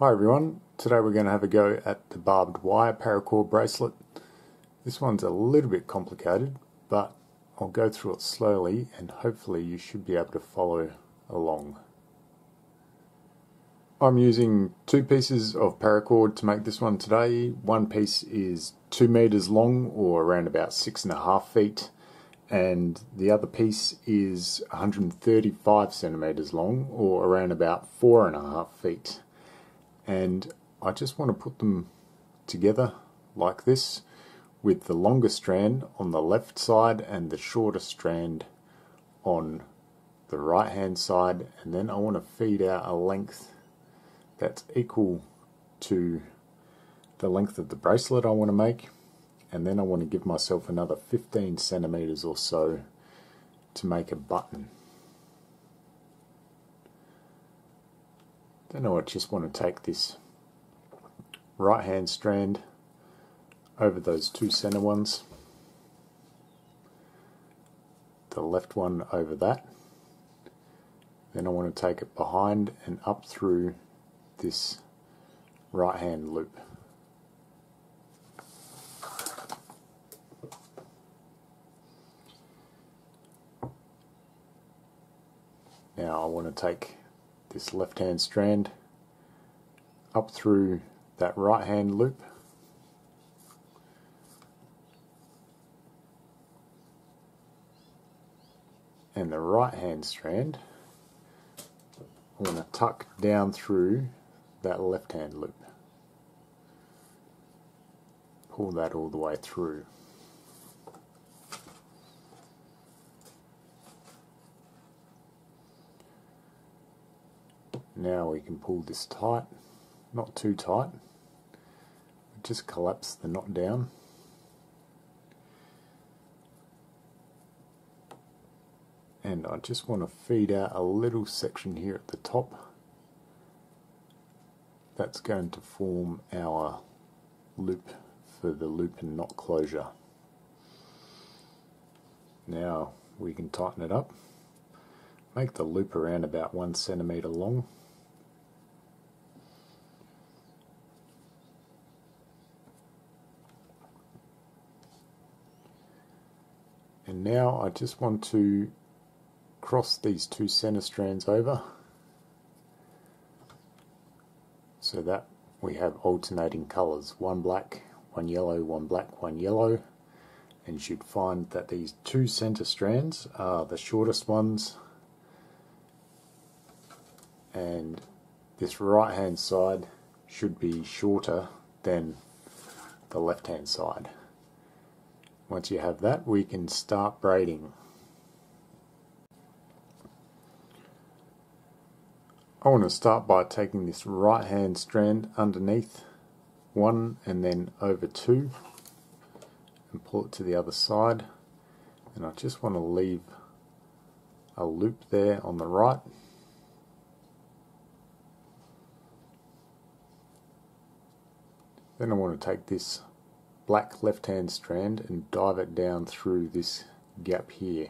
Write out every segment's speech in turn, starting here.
Hi everyone, today we're going to have a go at the barbed wire paracord bracelet. This one's a little bit complicated, but I'll go through it slowly and hopefully you should be able to follow along. I'm using two pieces of paracord to make this one today. One piece is two meters long or around about six and a half feet and the other piece is 135 centimeters long or around about four and a half feet and I just want to put them together like this with the longer strand on the left side and the shorter strand on the right hand side. And then I want to feed out a length that's equal to the length of the bracelet I want to make. And then I want to give myself another 15 centimeters or so to make a button Then I just want to take this right hand strand over those two center ones, the left one over that. Then I want to take it behind and up through this right hand loop. Now I want to take this left hand strand up through that right hand loop. And the right hand strand I'm going to tuck down through that left hand loop. Pull that all the way through Now we can pull this tight, not too tight, just collapse the knot down. And I just want to feed out a little section here at the top. That's going to form our loop for the loop and knot closure. Now we can tighten it up. Make the loop around about one centimeter long. And now I just want to cross these two center strands over. So that we have alternating colors, one black, one yellow, one black, one yellow. And you should find that these two center strands are the shortest ones. And this right hand side should be shorter than the left hand side. Once you have that, we can start braiding. I want to start by taking this right hand strand underneath one and then over two and pull it to the other side and I just want to leave a loop there on the right then I want to take this black left hand strand and dive it down through this gap here.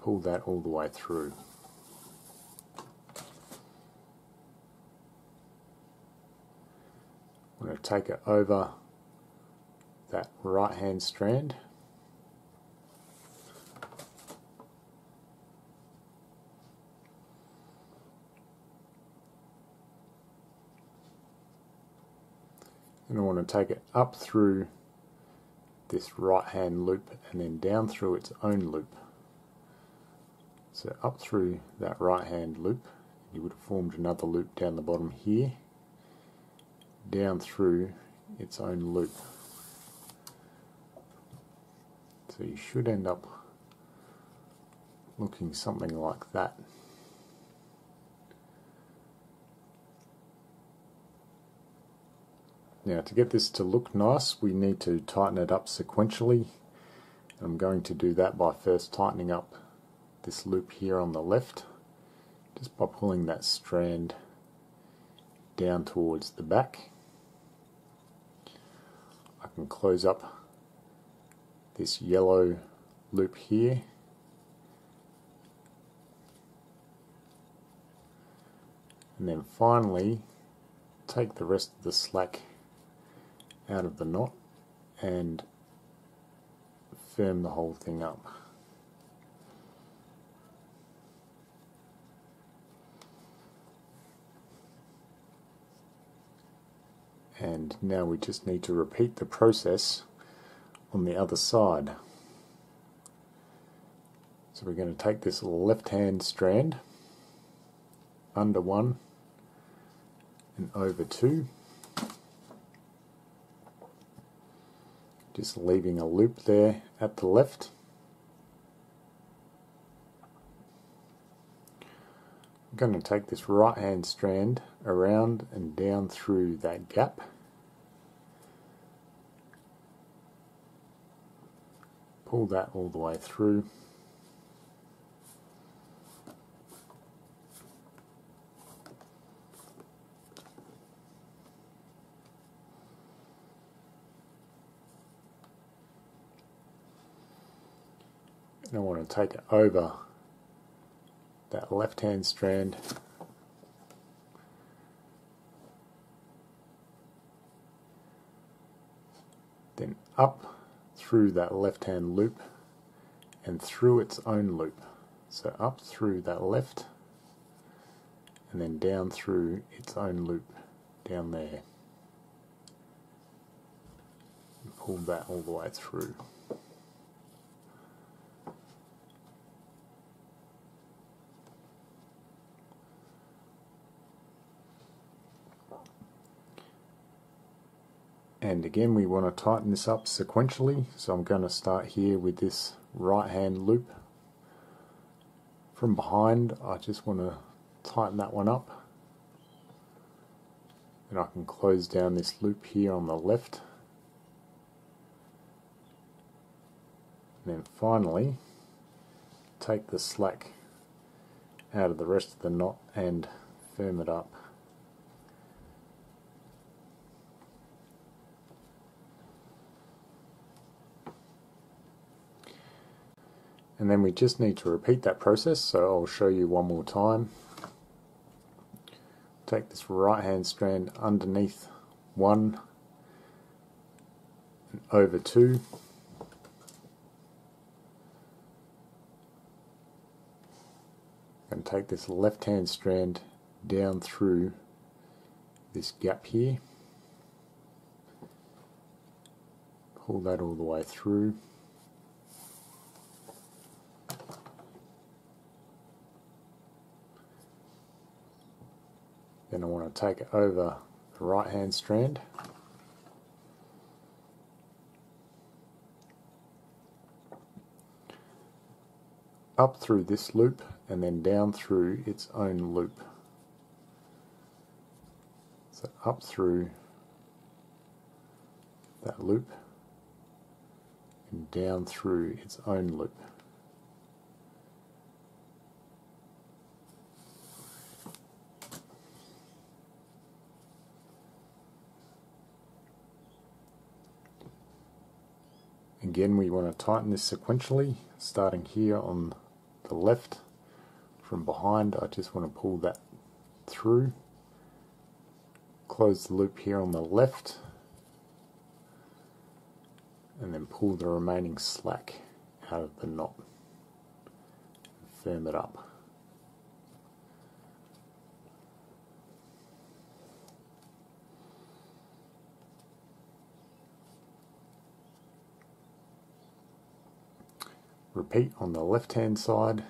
Pull that all the way through. I'm going to take it over that right hand strand and I want to take it up through this right hand loop and then down through its own loop. So up through that right hand loop you would have formed another loop down the bottom here down through its own loop. So you should end up looking something like that. Now to get this to look nice we need to tighten it up sequentially. I'm going to do that by first tightening up this loop here on the left just by pulling that strand down towards the back. I can close up this yellow loop here and then finally take the rest of the slack out of the knot and firm the whole thing up. And now we just need to repeat the process on the other side. So we're going to take this left hand strand under one and over two just leaving a loop there at the left. I'm going to take this right hand strand around and down through that gap. Pull that all the way through take it over that left hand strand. Then up through that left hand loop and through its own loop. So up through that left and then down through its own loop down there. And pull that all the way through and again we want to tighten this up sequentially. So I'm going to start here with this right hand loop. From behind I just want to tighten that one up. And I can close down this loop here on the left. And then finally take the slack out of the rest of the knot and firm it up and then we just need to repeat that process so I'll show you one more time. Take this right hand strand underneath one and over two. And take this left hand strand down through this gap here. Pull that all the way through Then I want to take it over the right hand strand. Up through this loop and then down through its own loop. So up through that loop and down through its own loop. Again, we want to tighten this sequentially, starting here on the left from behind. I just want to pull that through, close the loop here on the left, and then pull the remaining slack out of the knot, firm it up. Repeat on the left hand side.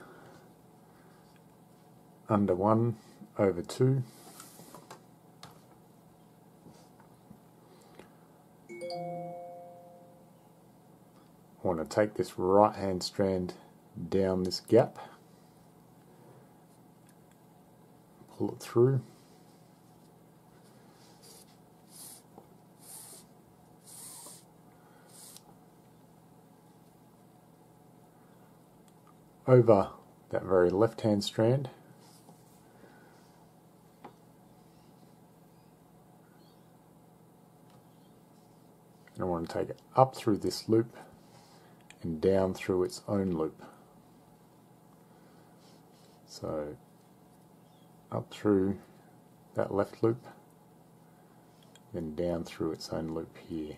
Under 1 over 2 I want to take this right hand strand down this gap. Pull it through over that very left hand strand. And I want to take it up through this loop and down through its own loop. So up through that left loop, then down through its own loop here.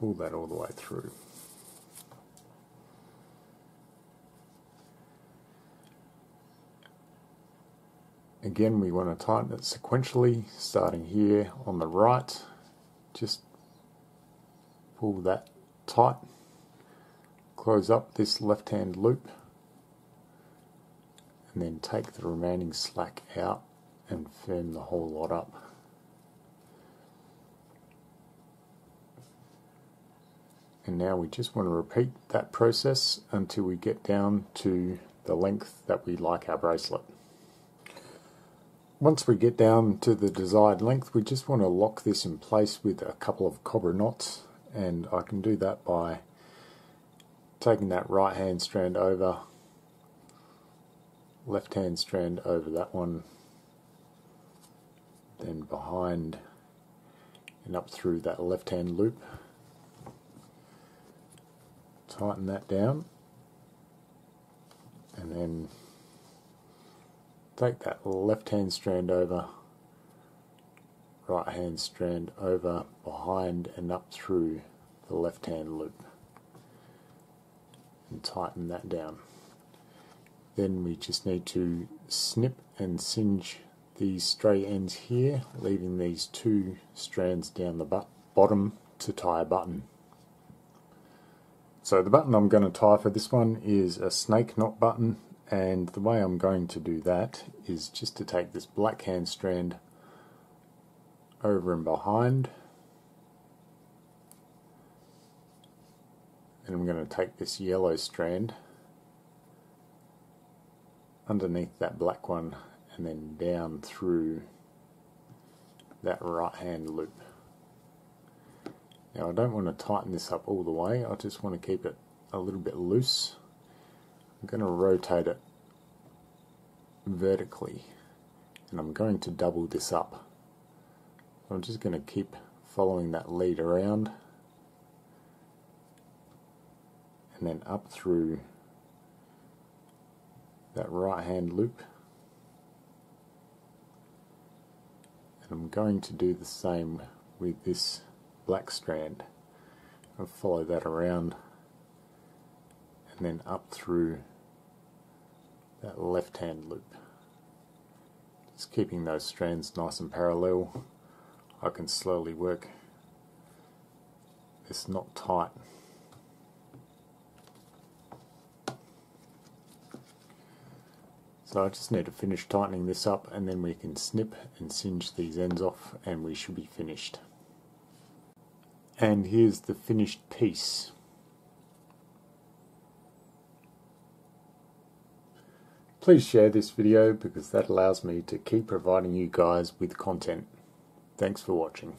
Pull that all the way through. Again, we want to tighten it sequentially, starting here on the right. Just pull that tight. Close up this left-hand loop. And then take the remaining slack out and firm the whole lot up. And now we just want to repeat that process until we get down to the length that we like our bracelet. Once we get down to the desired length, we just want to lock this in place with a couple of cobra knots. And I can do that by taking that right hand strand over, left hand strand over that one, then behind and up through that left hand loop. Tighten that down and then take that left hand strand over, right hand strand over, behind and up through the left hand loop and tighten that down. Then we just need to snip and singe these stray ends here, leaving these two strands down the bottom to tie a button. So the button I'm going to tie for this one is a snake knot button and the way I'm going to do that is just to take this black hand strand over and behind and I'm going to take this yellow strand underneath that black one and then down through that right hand loop. Now I don't want to tighten this up all the way, I just want to keep it a little bit loose. I'm going to rotate it vertically and I'm going to double this up. I'm just going to keep following that lead around and then up through that right hand loop. And I'm going to do the same with this black strand and follow that around and then up through that left hand loop. Just keeping those strands nice and parallel, I can slowly work this knot tight. So I just need to finish tightening this up and then we can snip and singe these ends off and we should be finished. And here's the finished piece. Please share this video because that allows me to keep providing you guys with content. Thanks for watching.